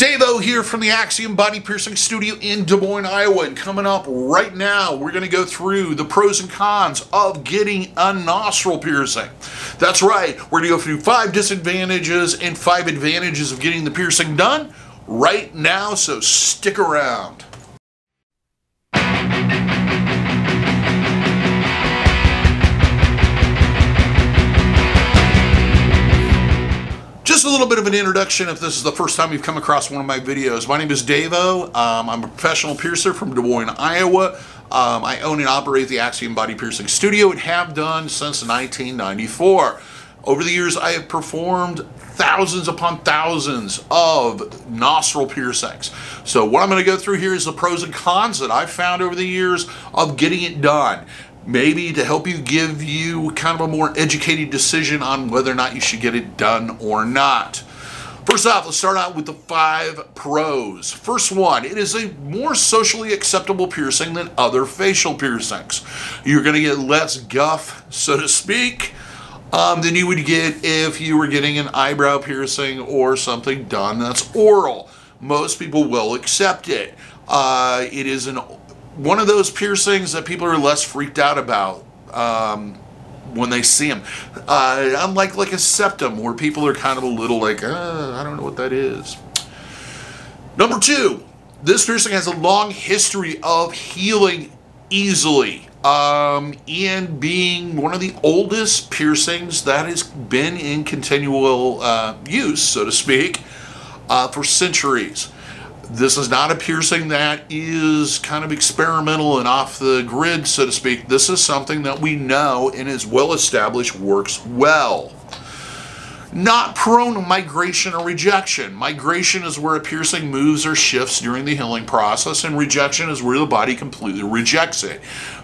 Davo here from the Axiom Body Piercing Studio in Des Moines, Iowa. And coming up right now, we're going to go through the pros and cons of getting a nostril piercing. That's right, we're going to go through five disadvantages and five advantages of getting the piercing done right now, so stick around. Just a little bit of an introduction if this is the first time you've come across one of my videos. My name is Davo. Um, I'm a professional piercer from Des Moines, Iowa. Um, I own and operate the Axiom Body Piercing Studio and have done since 1994. Over the years, I have performed thousands upon thousands of nostril piercings. So what I'm going to go through here is the pros and cons that I've found over the years of getting it done maybe to help you give you kind of a more educated decision on whether or not you should get it done or not. First off, let's start out with the five pros. First one, it is a more socially acceptable piercing than other facial piercings. You're going to get less guff, so to speak, um, than you would get if you were getting an eyebrow piercing or something done that's oral. Most people will accept it. Uh, it is an one of those piercings that people are less freaked out about um, when they see them. Uh, unlike like a septum, where people are kind of a little like, uh, I don't know what that is. Number two, this piercing has a long history of healing easily um, and being one of the oldest piercings that has been in continual uh, use, so to speak, uh, for centuries. This is not a piercing that is kind of experimental and off the grid, so to speak. This is something that we know and is well established works well. Not prone to migration or rejection. Migration is where a piercing moves or shifts during the healing process, and rejection is where the body completely rejects it.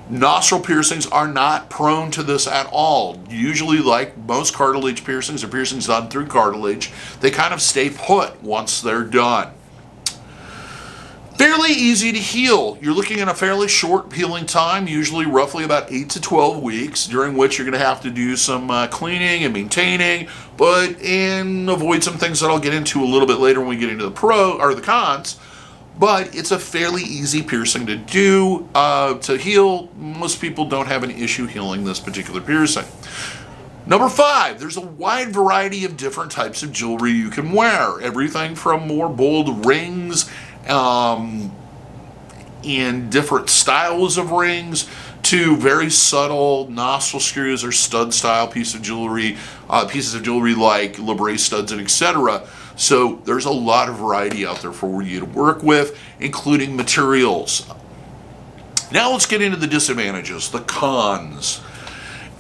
Nostril piercings are not prone to this at all. Usually, like most cartilage piercings or piercings done through cartilage, they kind of stay put once they're done. Fairly easy to heal. You're looking at a fairly short healing time, usually roughly about 8 to 12 weeks, during which you're going to have to do some uh, cleaning and maintaining, but and avoid some things that I'll get into a little bit later when we get into the pro or the cons. But it's a fairly easy piercing to do, uh, to heal. Most people don't have an issue healing this particular piercing. Number five, there's a wide variety of different types of jewelry you can wear. Everything from more bold rings um, in different styles of rings to very subtle nostril screws or stud style piece of jewelry, uh, pieces of jewelry like labret studs and etc. So there's a lot of variety out there for you to work with, including materials. Now let's get into the disadvantages, the cons.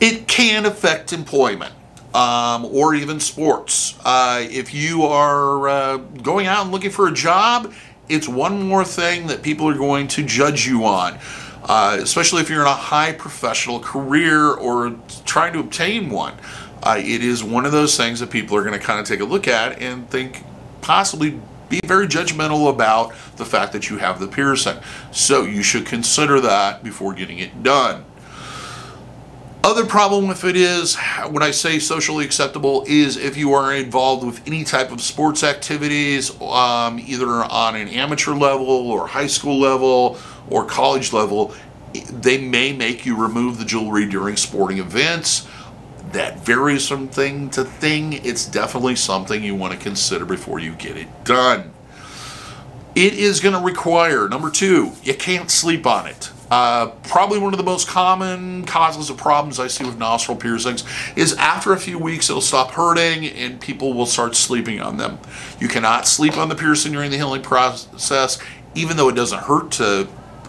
It can affect employment. Um, or even sports. Uh, if you are uh, going out and looking for a job it's one more thing that people are going to judge you on. Uh, especially if you're in a high professional career or trying to obtain one. Uh, it is one of those things that people are going to kind of take a look at and think possibly be very judgmental about the fact that you have the piercing. So you should consider that before getting it done. Other problem with it is, when I say socially acceptable, is if you are involved with any type of sports activities, um, either on an amateur level or high school level or college level, they may make you remove the jewelry during sporting events. That varies from thing to thing. It's definitely something you want to consider before you get it done. It is going to require, number two, you can't sleep on it. Uh, probably one of the most common causes of problems I see with nostril piercings is after a few weeks it'll stop hurting and people will start sleeping on them. You cannot sleep on the piercing during the healing process even though it doesn't hurt to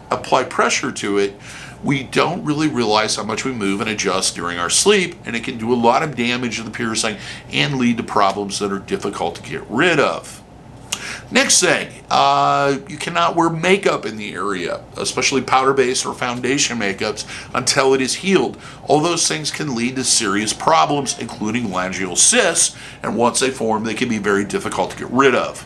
apply pressure to it. We don't really realize how much we move and adjust during our sleep and it can do a lot of damage to the piercing and lead to problems that are difficult to get rid of. Next thing, uh, you cannot wear makeup in the area, especially powder-based or foundation makeups, until it is healed. All those things can lead to serious problems, including laryngeal cysts, and once they form, they can be very difficult to get rid of.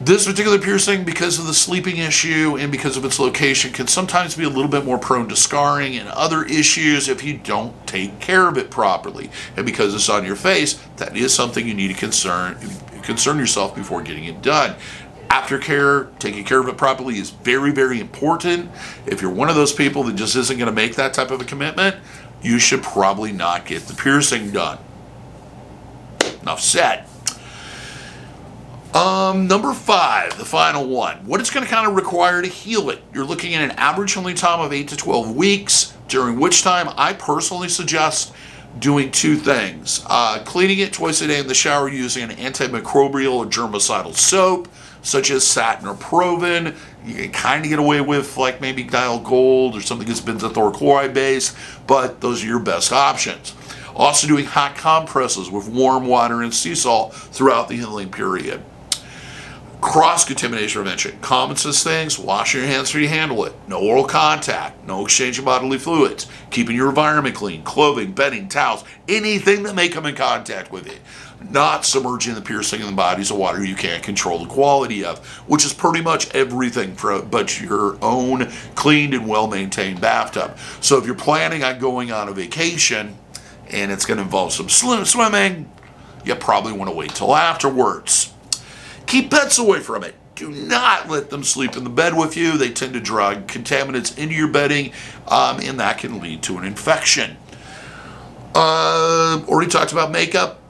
This particular piercing, because of the sleeping issue and because of its location, can sometimes be a little bit more prone to scarring and other issues if you don't take care of it properly. And because it's on your face, that is something you need to concern, concern yourself before getting it done. Aftercare, taking care of it properly is very, very important. If you're one of those people that just isn't going to make that type of a commitment, you should probably not get the piercing done. Enough said. Um, number five, the final one. What it's going to kind of require to heal it. You're looking at an average healing time of 8 to 12 weeks, during which time I personally suggest doing two things. Uh, cleaning it twice a day in the shower using an antimicrobial or germicidal soap, such as satin or Provon. You can kind of get away with like maybe dial gold or something that's benzoyl chloride based, but those are your best options. Also doing hot compresses with warm water and sea salt throughout the healing period. Cross-contamination prevention. Common sense things, wash your hands before you handle it. No oral contact, no exchange of bodily fluids. Keeping your environment clean, clothing, bedding, towels, anything that may come in contact with it. Not submerging the piercing in the bodies of water you can't control the quality of, which is pretty much everything but your own cleaned and well-maintained bathtub. So if you're planning on going on a vacation and it's going to involve some swimming, you probably want to wait till afterwards. Keep pets away from it. Do not let them sleep in the bed with you. They tend to draw contaminants into your bedding, um, and that can lead to an infection. Uh, already talked about makeup.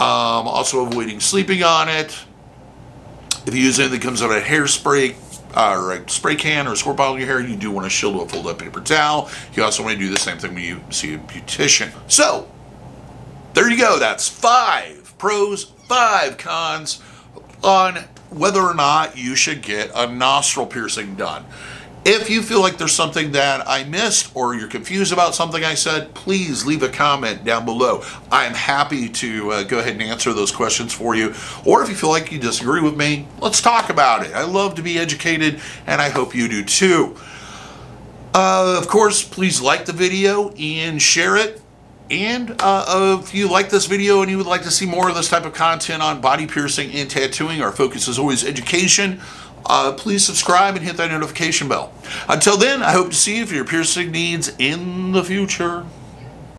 Um, also avoiding sleeping on it. If you use anything that comes out of a hairspray uh, or a spray can or a squirt bottle in your hair, you do want to shield with a folded up paper towel. You also want to do the same thing when you see a beautician. So, there you go. That's five pros, five cons on whether or not you should get a nostril piercing done. If you feel like there's something that I missed or you're confused about something I said, please leave a comment down below. I'm happy to uh, go ahead and answer those questions for you. Or if you feel like you disagree with me, let's talk about it. I love to be educated and I hope you do too. Uh, of course, please like the video and share it. And uh, if you like this video and you would like to see more of this type of content on body piercing and tattooing, our focus is always education. Uh, please subscribe and hit that notification bell. Until then, I hope to see you for your piercing needs in the future.